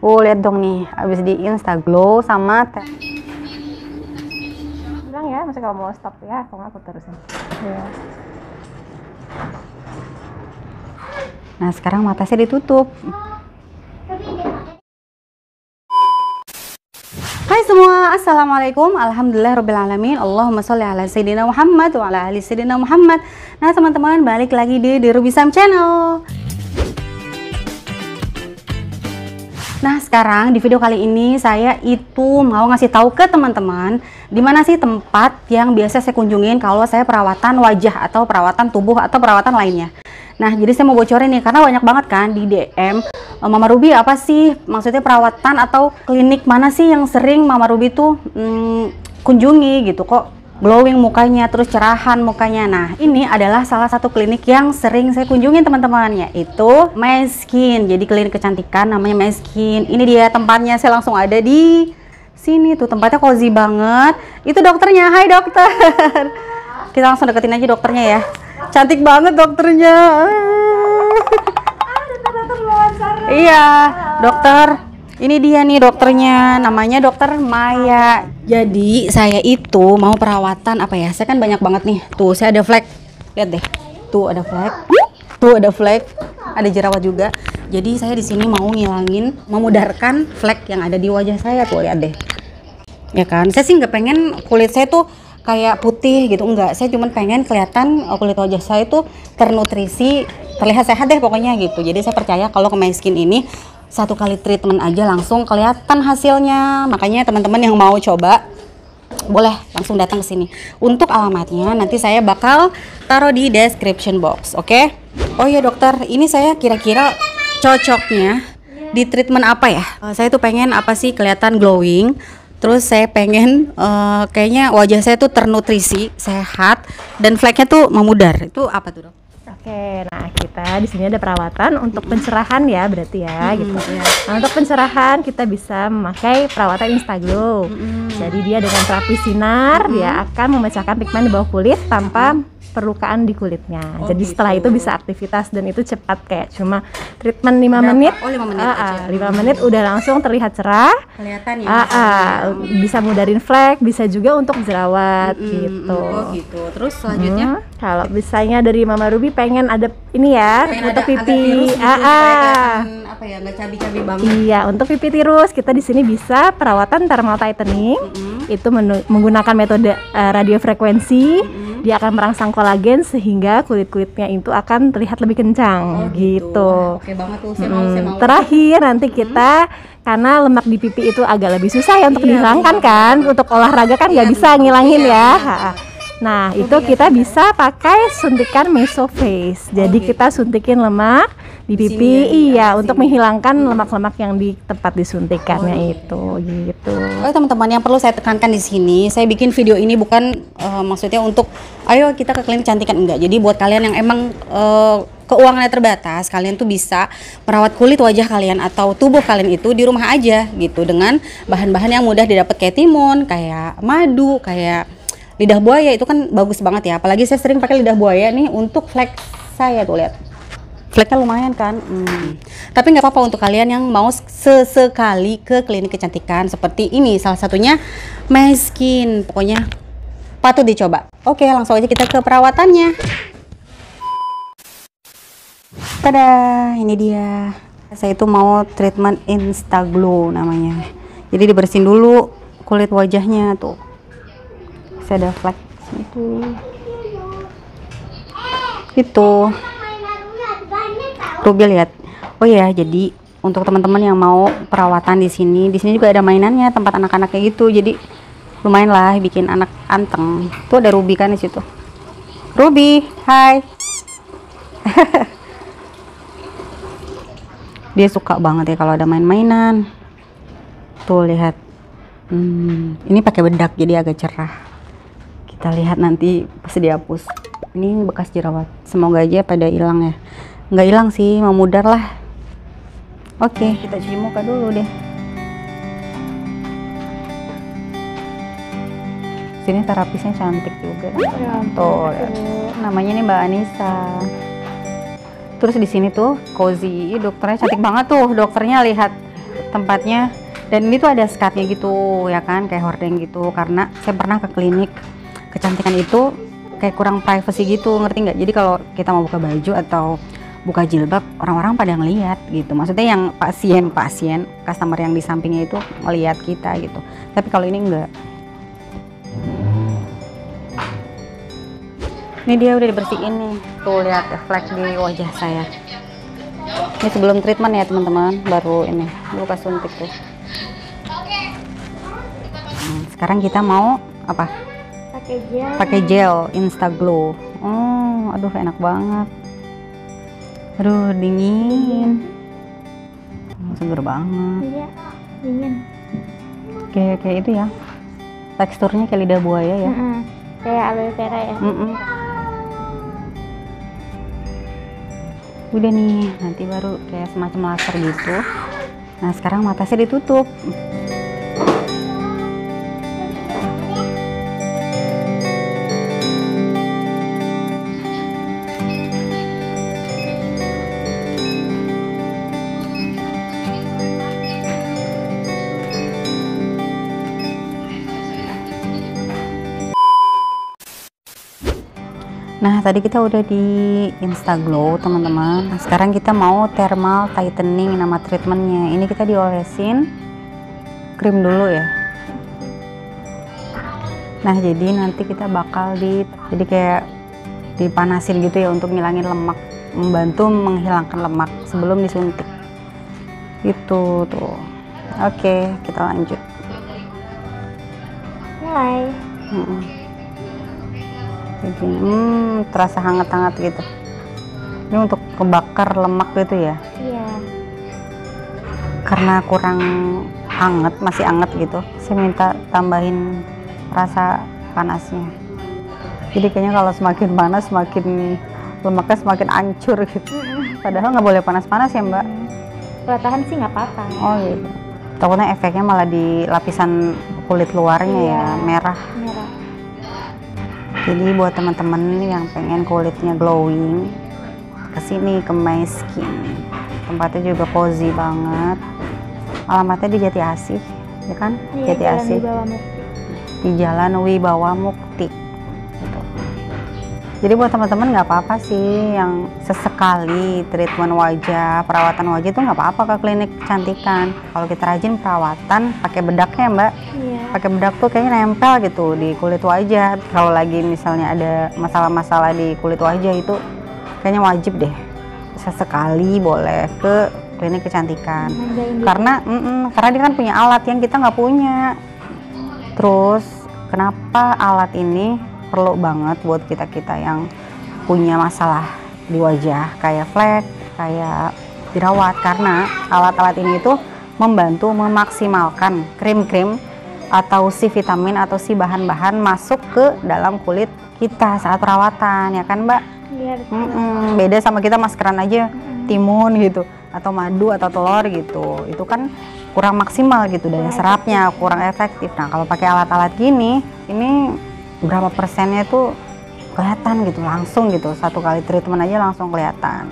Oh, lihat dong nih, abis di Instaglow sama teh. bilang ya masih kalau mau stop ya kalau aku terusin ya. Nah, sekarang mata saya ditutup. Hai semua, Assalamualaikum Alhamdulillah Rabbil Alamin Allahumma sholli ala Sayyidina Muhammad wa ala ali Sayyidina Muhammad Nah teman-teman, balik lagi di The Ruby Sam Channel Nah sekarang di video kali ini saya itu mau ngasih tahu ke teman-teman di mana sih tempat yang biasa saya kunjungin kalau saya perawatan wajah atau perawatan tubuh atau perawatan lainnya. Nah jadi saya mau bocorin nih karena banyak banget kan di DM e, Mama Ruby apa sih maksudnya perawatan atau klinik mana sih yang sering Mama Ruby tuh hmm, kunjungi gitu kok glowing mukanya, terus cerahan mukanya. Nah, ini adalah salah satu klinik yang sering saya kunjungin teman-teman, yaitu My Skin. Jadi klinik kecantikan namanya My Skin. Ini dia tempatnya, saya langsung ada di sini tuh. Tempatnya cozy banget. Itu dokternya, hai dokter. Kita langsung deketin aja dokternya ya. Cantik banget dokternya. Iya, dokter. Ini dia nih dokternya, namanya dokter Maya. Jadi saya itu mau perawatan apa ya? Saya kan banyak banget nih. Tuh, saya ada flek. Lihat deh. Tuh ada flek. Tuh ada flek. Ada jerawat juga. Jadi saya di sini mau ngilangin, memudarkan flek yang ada di wajah saya. Tuh lihat deh. Ya kan? Saya sih nggak pengen kulit saya tuh kayak putih gitu enggak saya cuma pengen kelihatan uh, kulit wajah saya itu ternutrisi terlihat sehat deh pokoknya gitu jadi saya percaya kalau ke Skin ini satu kali treatment aja langsung kelihatan hasilnya. Makanya teman-teman yang mau coba boleh langsung datang ke sini. Untuk alamatnya nanti saya bakal taruh di description box oke? Okay? oh iya dokter ini saya kira-kira cocoknya di treatment apa ya? Uh, saya tuh pengen apa sih kelihatan glowing terus saya pengen uh, kayaknya wajah saya tuh ternutrisi sehat dan fleknya tuh memudar. Itu apa tuh dok Oke, nah kita di sini ada perawatan untuk pencerahan ya berarti ya Hmm, gitu. iya. Nah, untuk pencerahan kita bisa memakai perawatan Instaglow. Hmm. Jadi dia dengan terapi sinar dia akan memecahkan pigmen di bawah kulit tanpa perlukaan di kulitnya. Oh, Jadi gitu. setelah itu bisa aktivitas dan itu cepat kayak cuma treatment 5 Berapa? menit. Oh, lima menit Ah, aja. ah, lima menit udah langsung terlihat cerah. kelihatan ya Ah, ah, bisa mudarin flek, bisa juga untuk jerawat Mm, gitu. mm, oh gitu terus selanjutnya Hmm, kalau misalnya dari Mama Ruby pengen ada ini ya Pengen untuk pipi. gitu, supaya ah. kelihatan apa ya nggak cabi-cabi banget Iya, untuk pipi tirus kita di sini bisa perawatan thermal tightening. Mm-mm. Itu menu- menggunakan metode eh, radiofrekuensi. Dia akan merangsang kolagen sehingga kulit-kulitnya itu akan terlihat lebih kencang Oh, gitu. Wah, oke banget tuh saya mau saya Hmm, mau Terakhir nanti kita karena lemak di pipi itu agak lebih susah ya untuk Iya, dihilangkan benar, kan. Untuk olahraga kan nggak Iya, bisa benar. ngilangin Iya, ya. iya. Nah, itu kita bisa pakai suntikan mesoface. Jadi gitu. kita suntikin lemak di Di pipi, sini ya, di iya, atas untuk menghilangkan lemak-lemak yang di tempat disuntikannya Oh, iya. itu, gitu. Oh teman-teman yang perlu saya tekankan di sini, saya bikin video ini bukan eh, maksudnya untuk ayo kita ke klinik cantikan enggak. Jadi buat kalian yang emang eh, keuangannya terbatas, kalian tuh bisa merawat kulit wajah kalian atau tubuh kalian itu di rumah aja gitu dengan bahan-bahan yang mudah didapat kayak timun, kayak madu, kayak lidah buaya itu kan bagus banget ya. Apalagi saya sering pakai lidah buaya nih untuk flek saya tuh lihat. Fleknya lumayan kan, Hmm. tapi nggak apa-apa untuk kalian yang mau sesekali ke klinik kecantikan seperti ini. Salah satunya My Skin, pokoknya patut dicoba. Oke, langsung aja kita ke perawatannya. Tada, ini dia. Saya itu mau treatment Instaglow namanya. Jadi dibersihin dulu kulit wajahnya tuh. Saya ada flek itu. Itu. Ruby lihat. Oh ya, jadi untuk teman-teman yang mau perawatan di sini, di sini juga ada mainannya tempat anak-anak kayak gitu. Jadi lumayan lah bikin anak anteng. Tuh ada Ruby kan di situ. Ruby, hai. Dia suka banget ya kalau ada main-mainan. Tuh lihat. Hmm, ini pakai bedak jadi agak cerah. Kita lihat nanti pasti dihapus. Ini bekas jerawat. Semoga aja pada hilang ya. Nggak hilang sih, memudar lah. Oke, kita cuci muka dulu deh. Sini terapisnya cantik juga. Tuh, lihat. namanya nih Mbak Anissa. Terus di sini tuh cozy, dokternya cantik banget tuh. Dokternya lihat tempatnya dan ini tuh ada skatnya gitu ya kan kayak hordeng gitu karena saya pernah ke klinik kecantikan itu kayak kurang privacy gitu ngerti nggak jadi kalau kita mau buka baju atau buka jilbab orang-orang pada ngelihat gitu. Maksudnya yang pasien pasien customer yang di sampingnya itu ngelihat kita gitu. Tapi kalau ini enggak. Ini dia udah dibersihin nih. Tuh lihat flek di wajah saya. Ini sebelum treatment ya teman-teman. Baru ini luka suntik tuh. Hmm, sekarang kita mau apa? Pakai gel. pakai gel Instaglow. Oh aduh enak banget aduh dingin seger banget Iya, dingin. kayak kayak itu ya teksturnya kayak lidah buaya ya Mm-mm. Kayak aloe vera ya. Mm-mm. udah nih nanti baru kayak semacam laser gitu nah sekarang mata saya ditutup Nah, tadi kita udah di Instaglow, teman-teman. Nah, sekarang kita mau thermal tightening nama treatmentnya. Ini kita diolesin krim dulu ya. Nah, jadi nanti kita bakal di jadi kayak dipanasin gitu ya untuk ngilangin lemak, membantu menghilangkan lemak sebelum disuntik. Itu tuh. Oke, kita lanjut. Mulai. Kayak gini. Hmm, terasa hangat-hangat gitu. Ini untuk kebakar lemak gitu ya. Iya. Karena kurang hangat, masih hangat gitu. Saya minta tambahin rasa panasnya. Jadi kayaknya kalau semakin panas, semakin lemaknya semakin hancur gitu. Padahal nggak boleh panas-panas ya mbak. Kalau tahan sih nggak apa-apa. Oh gitu. Takutnya efeknya malah di lapisan kulit luarnya ya, Iya. merah. Merah. Jadi buat teman-teman yang pengen kulitnya glowing, ke sini ke My Skin. Tempatnya juga cozy banget. Alamatnya di Jati Asih, ya kan? Iya, Jati Asih di bawah mukti. di Jalan Wibawa Mukti. Jadi buat teman-teman nggak apa-apa sih yang sesekali treatment wajah, perawatan wajah itu nggak apa-apa ke klinik kecantikan. Kalau kita rajin perawatan, pakai bedaknya mbak, Iya. pakai bedak tuh kayaknya nempel gitu di kulit wajah. Kalau lagi misalnya ada masalah-masalah di kulit wajah itu kayaknya wajib deh sesekali boleh ke klinik kecantikan. Manjain. Karena mm-mm, karena dia kan punya alat yang kita nggak punya. Terus kenapa alat ini perlu banget buat kita kita yang punya masalah di wajah kayak flek, kayak jerawat karena alat-alat ini itu membantu memaksimalkan krim-krim atau si vitamin atau si bahan-bahan masuk ke dalam kulit kita saat perawatan ya kan mbak? Iya, betul. Mm-mm, beda sama kita maskeran aja timun gitu atau madu atau telur gitu. Itu kan kurang maksimal gitu daya serapnya kurang efektif. Nah kalau pakai alat-alat gini ini berapa persennya tuh kelihatan gitu langsung gitu satu kali treatment aja langsung kelihatan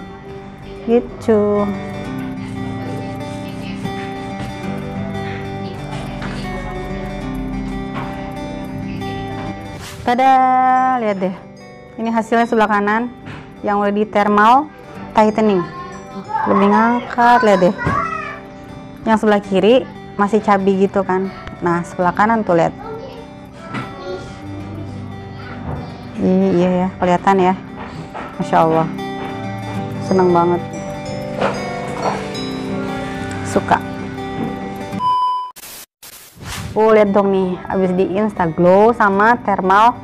gitu Tada, lihat deh. Ini hasilnya sebelah kanan yang udah di thermal tightening. Lebih ngangkat, lihat deh. Yang sebelah kiri masih cabi gitu kan. Nah, sebelah kanan tuh lihat. Ih, iya ya, kelihatan ya. Masya Allah. Seneng banget. Suka. Oh, lihat dong nih, abis di Instaglow sama thermal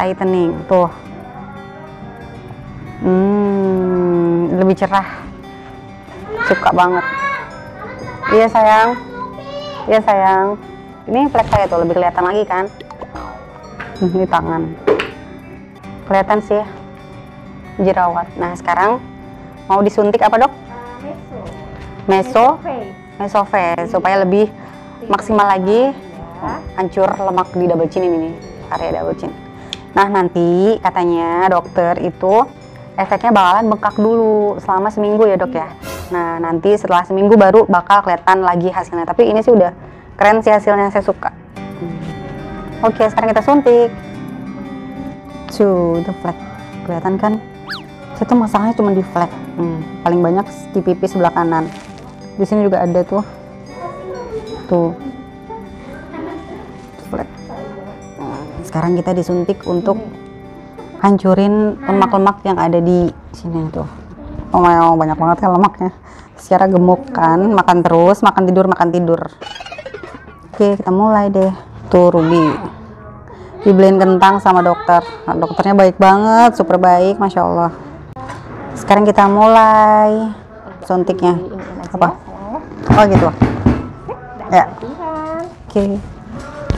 tightening. Tuh. Hmm, lebih cerah. Suka banget. Iya sayang. Iya sayang. Ini flek saya tuh lebih kelihatan lagi kan? Hmm, Ini tangan. Kelihatan sih ya. Jerawat. Nah, sekarang mau disuntik apa, Dok? Meso, mesoface supaya lebih maksimal lagi hancur lemak di double chin ini nih area double chin nah nanti katanya dokter itu efeknya bakalan bengkak dulu selama seminggu ya dok ya Nah, nanti setelah seminggu baru bakal kelihatan lagi hasilnya. Tapi ini sih udah keren sih hasilnya, saya suka. Oke, sekarang kita suntik. Tuh, itu flat. Kelihatan kan? Tuh masalahnya cuma di flat. Hmm, paling banyak di pipi sebelah kanan. Di sini juga ada tuh. Tuh. Flat. Hmm, sekarang kita disuntik untuk hancurin lemak-lemak yang ada di sini tuh. Oh, wow, banyak banget kan lemaknya. Secara gemuk kan, makan terus, makan tidur, makan tidur. Oke, kita mulai deh. Tuh Ruby. Dibeliin kentang sama dokter. Nah, dokternya baik banget, super baik, masya Allah. Sekarang kita mulai suntiknya. Apa? Oh gitu. Ya. Oke.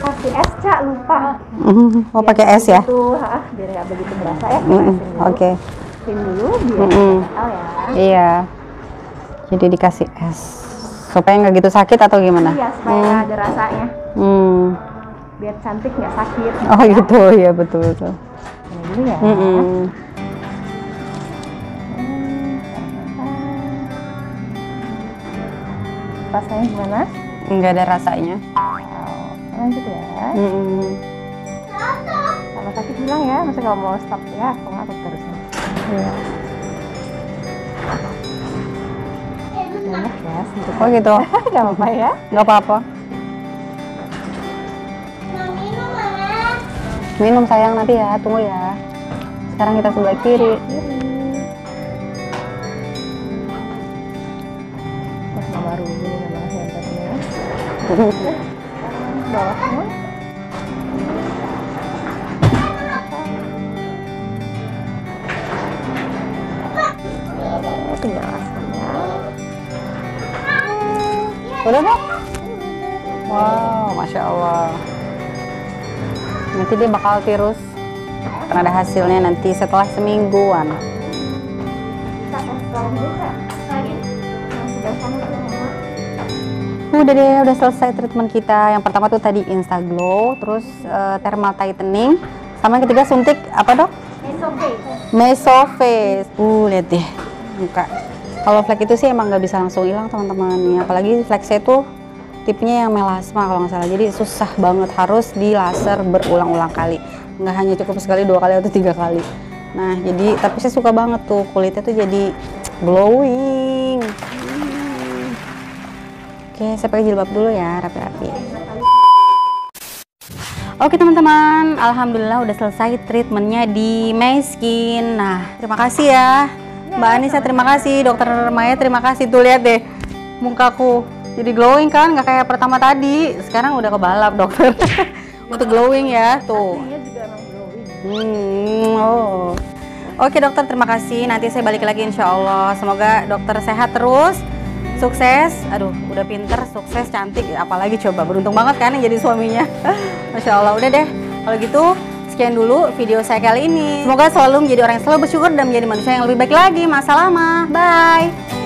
Kasih es cak lupa. Mhm, Mau pakai es ya? Tuh, biar nggak begitu berasa ya. Oke. Krim dulu biar ya. Iya. Jadi dikasih es supaya nggak gitu sakit atau gimana? Iya, supaya nggak ada rasanya. Hmm. Biar cantik nggak sakit. Oh gitu ya betul betul. Ini dulu ya. Mm-mm. Rasanya gimana? Nggak ada rasanya. Lanjut ya. Mm-mm. Kalau sakit bilang ya, masa kalau mau stop ya, nggak aku terusin. Iya. Banyak ya. Oh gitu. Gak apa-apa ya. Nggak apa-apa. Minum sayang nanti ya, tunggu ya. Sekarang kita sebelah kiri. Mas Mama Ruby memang hebatnya. Bawahnya. Tinggal aslinya. Udah dong? Wow, masya Allah. Nanti dia bakal tirus. Akan ada hasilnya nanti setelah semingguan. Udah deh, udah selesai treatment kita. Yang pertama tuh tadi Instaglow, terus eh, thermal tightening, sama yang ketiga suntik apa dok? Mesoface. Uh, lihat deh muka. Kalau flek itu sih emang nggak bisa langsung hilang teman-teman. Ya, apalagi flek saya tuh tipenya yang melasma kalau nggak salah. Jadi susah banget harus di laser berulang-ulang kali. Nggak hanya cukup sekali, dua kali atau tiga kali. Nah, jadi tapi saya suka banget tuh kulitnya tuh jadi glowing. Oke, saya pakai jilbab dulu ya, rapi-rapi. Oke teman-teman, alhamdulillah udah selesai treatmentnya di My Skin. Nah, terima kasih ya. Mbak Anissa terima kasih, Dokter Maya terima kasih. Tuh lihat deh, mukaku jadi glowing kan, nggak kayak pertama tadi. Sekarang udah kebalap dokter. Untuk glowing ya, tuh. Juga glowing. Hmm, oh. Oke dokter, terima kasih. Nanti saya balik lagi insya Allah. Semoga dokter sehat terus, sukses. Aduh, udah pinter, sukses, cantik. Apalagi coba, beruntung banget kan yang jadi suaminya. Masya Allah, udah deh. Kalau gitu, sekian dulu video saya kali ini. Semoga selalu menjadi orang yang selalu bersyukur dan menjadi manusia yang lebih baik lagi. Masalah Bye.